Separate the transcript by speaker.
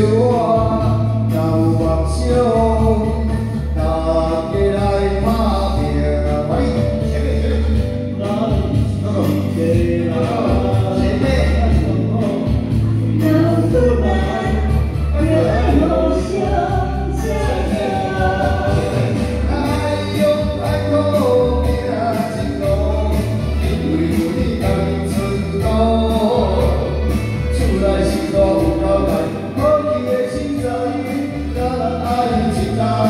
Speaker 1: 小我，若有目睭。love.